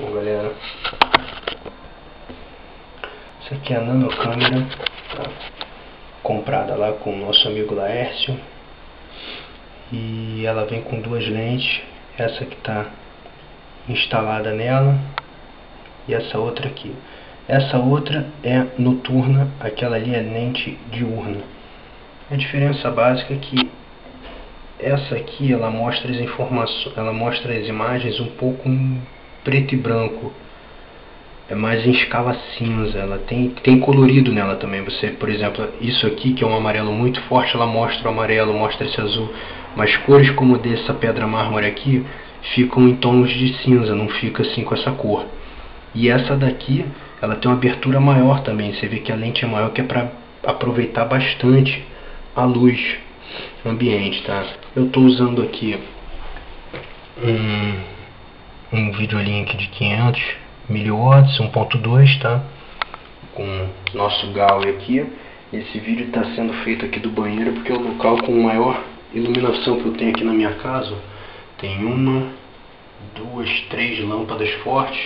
Bom galera, essa aqui é a nanocâmera tá? comprada lá com o nosso amigo Laércio e ela vem com duas lentes, essa que está instalada nela e essa outra aqui. Essa outra é noturna, aquela ali é lente diurna. A diferença básica é que essa aqui ela mostra as informações, ela mostra as imagens um pouco preto e branco. É mais em escala cinza, ela tem, tem colorido nela também. Você, por exemplo, isso aqui que é um amarelo muito forte, ela mostra o amarelo, mostra esse azul. Mas cores como dessa pedra mármore aqui ficam em tons de cinza, não fica assim com essa cor. E essa daqui, ela tem uma abertura maior também. Você vê que a lente é maior que é para aproveitar bastante a luz ambiente, tá? Eu estou usando aqui um um videolink de 500 miliwatts 1.2 tá? Com nosso Gaui aqui. Esse vídeo está sendo feito aqui do banheiro porque é o local com maior iluminação que eu tenho aqui na minha casa. Tem uma duas três lâmpadas fortes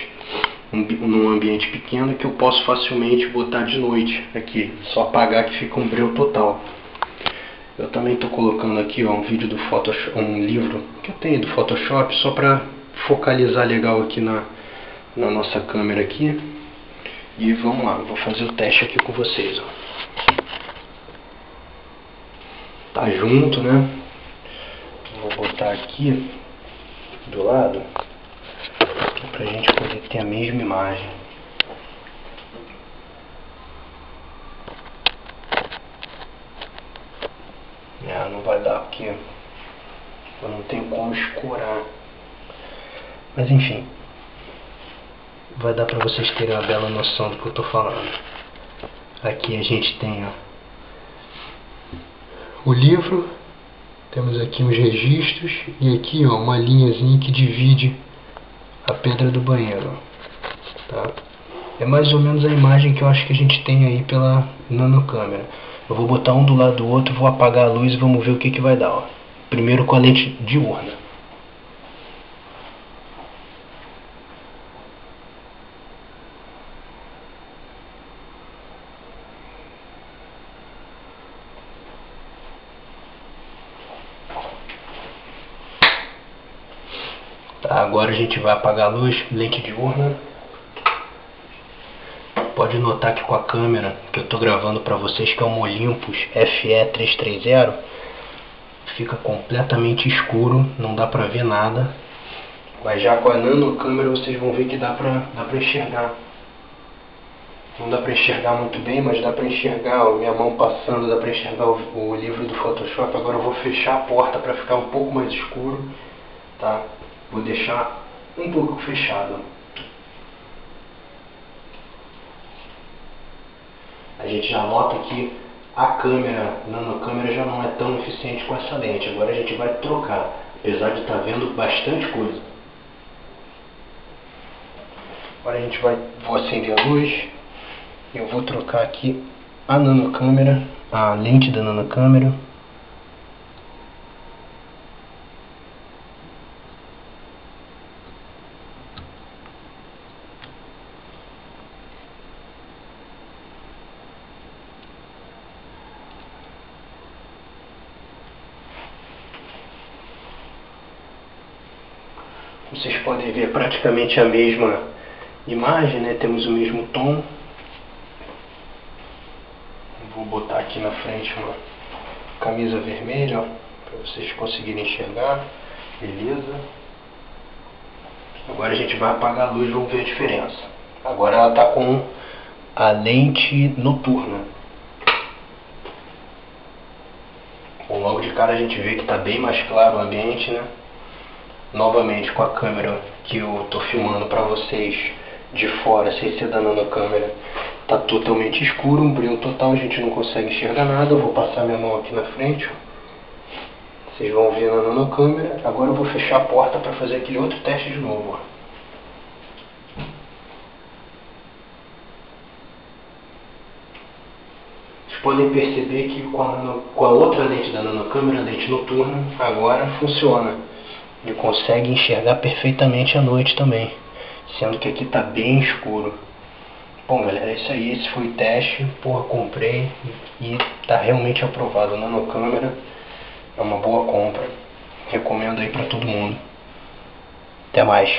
um, num ambiente pequeno que eu posso facilmente botar de noite aqui. Só apagar que fica um breu total. Eu também estou colocando aqui ó, um vídeo do Photoshop, um livro que eu tenho do Photoshop só para focalizar legal aqui na, na nossa câmera aqui. E vamos lá, vou fazer o teste aqui com vocês. Ó. Tá junto, né? Vou botar aqui do lado para a gente poder ter a mesma imagem. É, não vai dar porque eu não tenho como escurar. Mas enfim, vai dar para vocês terem uma bela noção do que eu estou falando. Aqui a gente tem ó, o livro, temos aqui uns registros e aqui ó, uma linhazinha que divide a pedra do banheiro. Tá? É mais ou menos a imagem que eu acho que a gente tem aí pela nanocâmera. Eu vou botar um do lado do outro, vou apagar a luz e vamos ver o que, que vai dar. Ó. Primeiro com a lente diurna. Tá, agora a gente vai apagar a luz, lente diurna. Pode notar que com a câmera que eu estou gravando para vocês, que é uma Olympus FE330, fica completamente escuro, não dá para ver nada. Mas já com a nano câmera vocês vão ver que dá para dá pra enxergar. Não dá para enxergar muito bem, mas dá para enxergar, ó, minha mão passando, dá para enxergar o, o livro do Photoshop. Agora eu vou fechar a porta para ficar um pouco mais escuro, tá? Vou deixar um pouco fechado. A gente já nota que a câmera, nanocâmera já não é tão eficiente com essa lente. Agora a gente vai trocar, apesar de estar tá vendo bastante coisa. Agora a gente vai, vou acender a luz. Eu vou trocar aqui a nanocâmera, a lente da nanocâmera. Vocês podem ver praticamente a mesma imagem, né? temos o mesmo tom. Vou botar aqui na frente uma camisa vermelha, para vocês conseguirem enxergar. Beleza. Agora a gente vai apagar a luz vamos ver a diferença. Agora ela está com a lente noturna. Bom, logo de cara a gente vê que está bem mais claro o ambiente, né? Novamente com a câmera que eu estou filmando para vocês de fora, sem ser da nanocâmera. Tá totalmente escuro, um brilho total, a gente não consegue enxergar nada. Eu vou passar minha mão aqui na frente. Vocês vão ver na nanocâmera. Agora eu vou fechar a porta para fazer aquele outro teste de novo. Vocês podem perceber que com a, com a outra lente da nanocâmera, a lente noturna, agora funciona. Ele consegue enxergar perfeitamente à noite também, Sendo que aqui tá bem escuro. Bom galera, é isso aí, esse foi o teste, porra, comprei e tá realmente aprovado. Nanocâmera é uma boa compra. Recomendo aí pra todo mundo. Até mais.